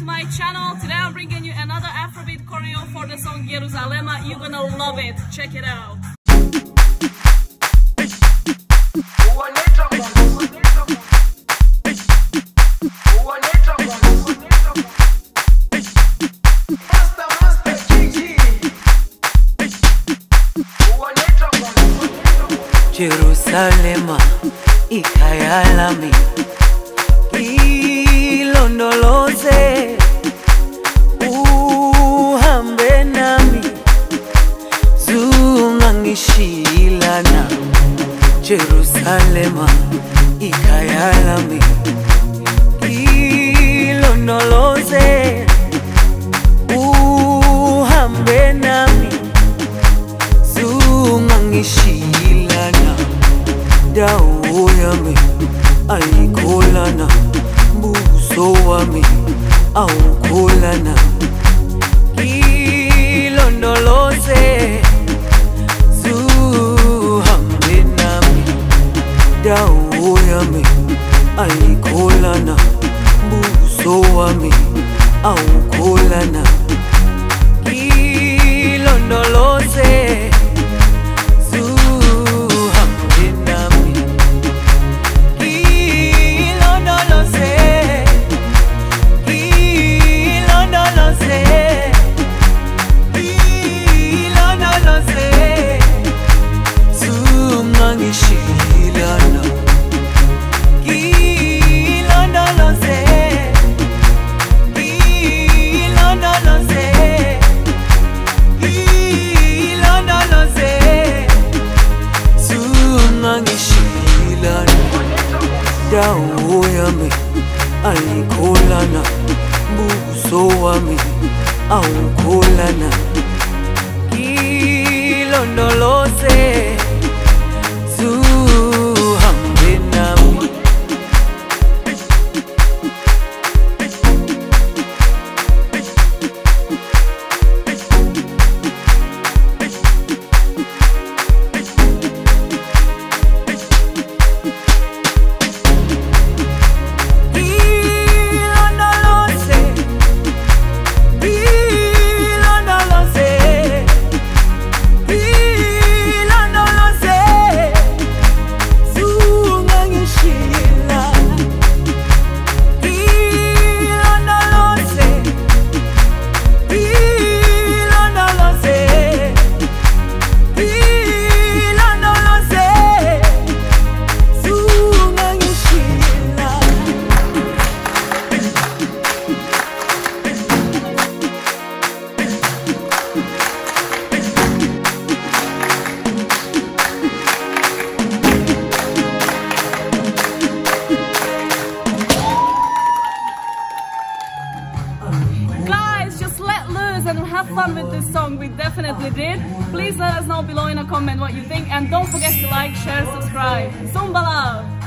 channel. Today I'm bringing you another Afrobeat choreo for the song Jerusalema. You're gonna love it. Check it out. Jerusalema ikhaya lami ilondoloze uhambe nami zungangishilana Jerusalema ikayalami. Ilondoloze uhambe nami zungangishilana dawo yami ayikholana buso wami awukholana ilondoloze zuhambe nami dawo yami ayikholana buso wami awukholana ilondoloze zungangishilana dawo yami ayikholana buso wami awukholana. Ilondoloze have fun with this song. We definitely did. Please let us know below in a comment what you think and don't forget to like, share, subscribe. Zumba love!